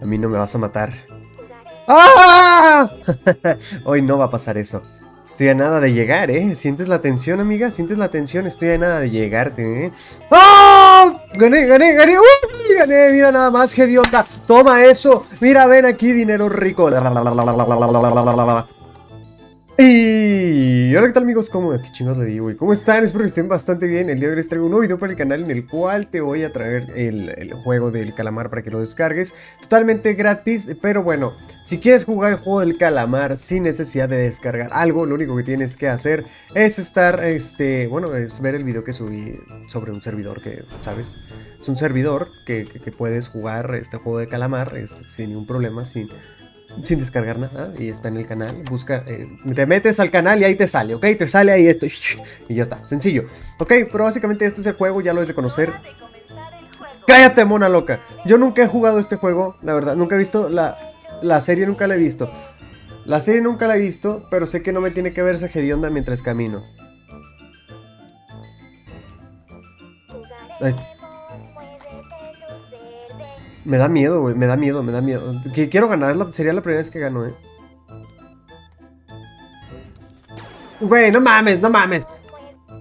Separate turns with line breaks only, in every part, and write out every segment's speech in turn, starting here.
A mí no me vas a matar. ¡Ah! Hoy no va a pasar eso. Estoy a nada de llegar, ¿eh? ¿Sientes la tensión, amiga? ¿Sientes la tensión? Estoy a nada de llegarte, ¿eh? ¡Ah! ¡Gané, gané, gané! ¡Uy! ¡Gané! Mira nada más, hedionda. ¡Toma eso! Mira, ven aquí, dinero rico. Y hola, ¿qué tal amigos? ¿Cómo? ¿Qué chingos le digo? ¿Y cómo están? Espero que estén bastante bien. El día de hoy les traigo un nuevo video para el canal en el cual te voy a traer el, el, juego del calamar para que lo descargues. Totalmente gratis, pero bueno, si quieres jugar el juego del calamar sin necesidad de descargar algo, lo único que tienes que hacer es estar, este, bueno, es ver el video que subí sobre un servidor que, ¿sabes? Es un servidor que, que, que puedes jugar este juego de calamar este, sin ningún problema, sin sin descargar nada y está en el canal. Busca, eh, te metes al canal y ahí te sale, ¿ok? Te sale ahí esto y ya está, sencillo. Ok, pero básicamente este es el juego, ya lo es de conocer. ¡Cállate, mona loca! Yo nunca he jugado este juego, la verdad, nunca he visto la, la serie, nunca la he visto. La serie nunca la he visto, pero sé que no me tiene que ver esa hedionda mientras camino. Ahí me da miedo, güey. Me da miedo, me da miedo. quiero ganar. sería la primera vez que gano, eh. Güey, no mames, no mames.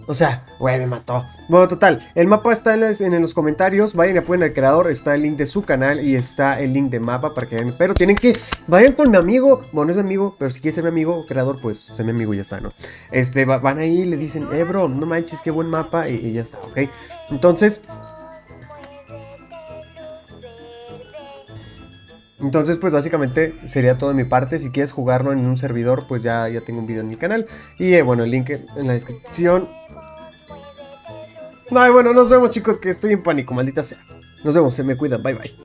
O sea, güey, me mató. Bueno, total, el mapa está en, los comentarios. Vayan y apoyen al creador. Está el link de su canal y está el link de mapa para que vean. Pero tienen que. Vayan con mi amigo. Bueno, no es mi amigo, pero si quieres ser mi amigo, creador, pues sé mi amigo y ya está, ¿no? Este, van ahí y le dicen, eh, bro, no manches, qué buen mapa. y ya está, ¿ok? Entonces, Entonces, pues básicamente sería todo de mi parte. Si quieres jugarlo en un servidor, pues ya, ya tengo un video en mi canal. Y eh, bueno, el link en la descripción. Ay, bueno, nos vemos chicos, que estoy en pánico, maldita sea. Nos vemos, se me cuidan, bye bye.